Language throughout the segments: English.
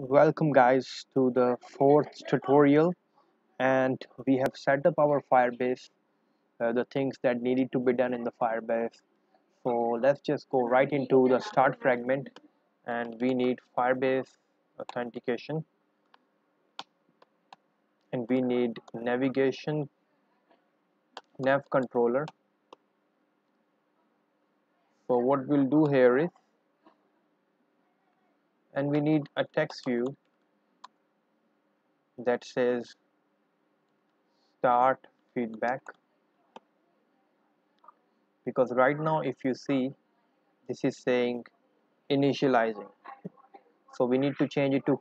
Welcome guys to the fourth tutorial. And we have set up our Firebase uh, the things that needed to be done in the Firebase. So let's just go right into the start fragment. And we need Firebase authentication. And we need navigation nav controller. So what we'll do here is and we need a text view that says start feedback. Because right now if you see this is saying initializing. So we need to change it to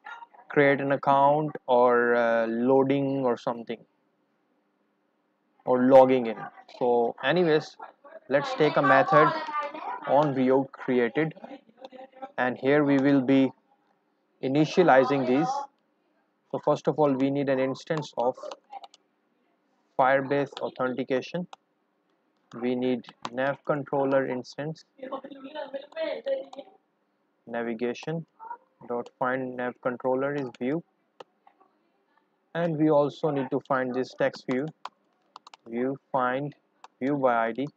create an account or uh, loading or something or logging in. So anyways let's take a method on view created. And here we will be initializing these. So first of all we need an instance of firebase authentication. We need nav controller instance. Navigation dot find nav controller is view. And we also need to find this text view. View find view by id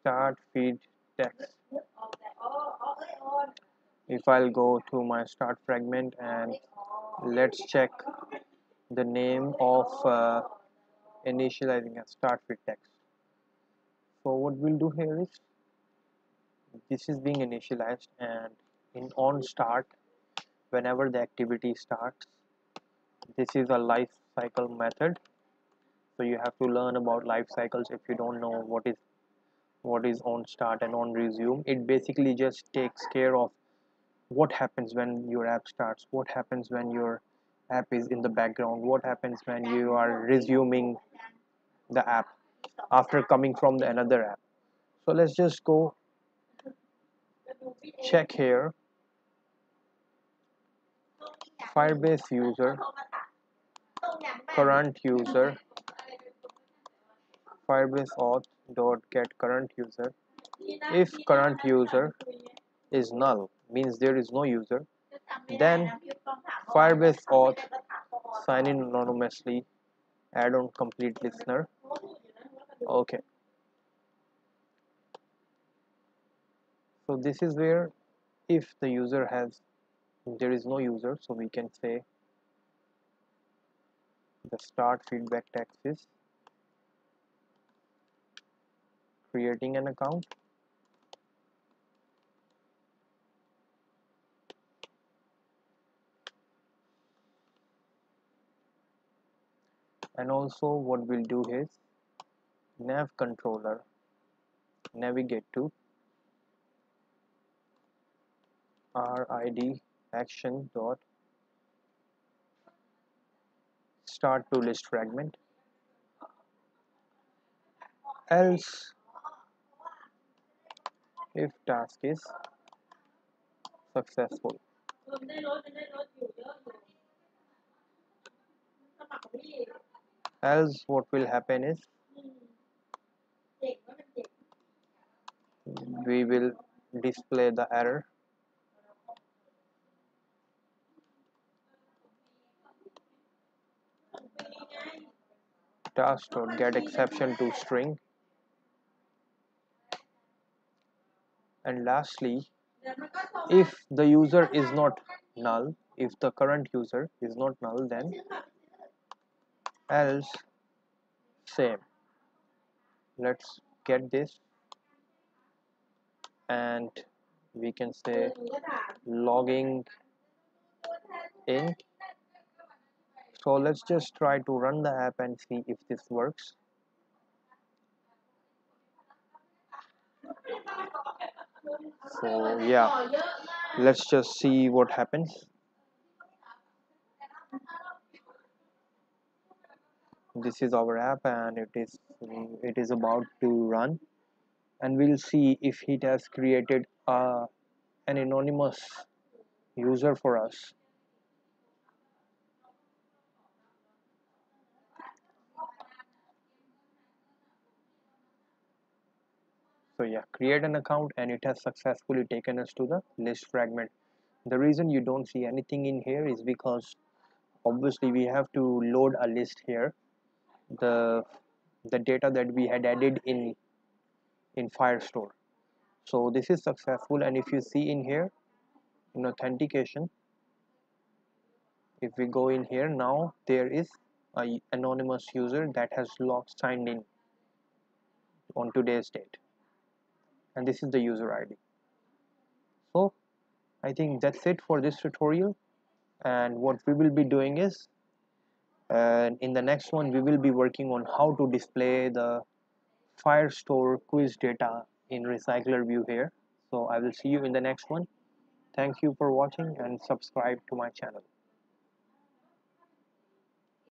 start feed text if I'll go to my start fragment and let's check the name of uh, initializing a start with text. So what we'll do here is this is being initialized and in on start whenever the activity starts this is a life cycle method. So you have to learn about life cycles if you don't know what is what is on start and on resume. It basically just takes care of what happens when your app starts? What happens when your app is in the background? What happens when you are resuming the app after coming from the another app? So let's just go check here. Firebase user current user firebase auth dot get current user. If current user is null means there is no user then firebase auth sign in anonymously add on complete listener. Okay. So this is where if the user has there is no user so we can say the start feedback text is creating an account and also what we'll do is nav controller navigate to rid action dot start to list fragment. Else if task is successful else what will happen is we will display the error. Task dot get exception to string. And lastly if the user is not null if the current user is not null then else same. Let's get this and we can say logging in. So let's just try to run the app and see if this works. So yeah let's just see what happens this is our app and it is it is about to run. And we'll see if it has created uh, an anonymous user for us. So yeah create an account and it has successfully taken us to the list fragment. The reason you don't see anything in here is because obviously we have to load a list here the the data that we had added in in firestore. So this is successful and if you see in here in authentication if we go in here now there is a anonymous user that has logged signed in on today's date. And this is the user ID so I think that's it for this tutorial. And what we will be doing is and in the next one we will be working on how to display the firestore quiz data in recycler view here. So I will see you in the next one. Thank you for watching and subscribe to my channel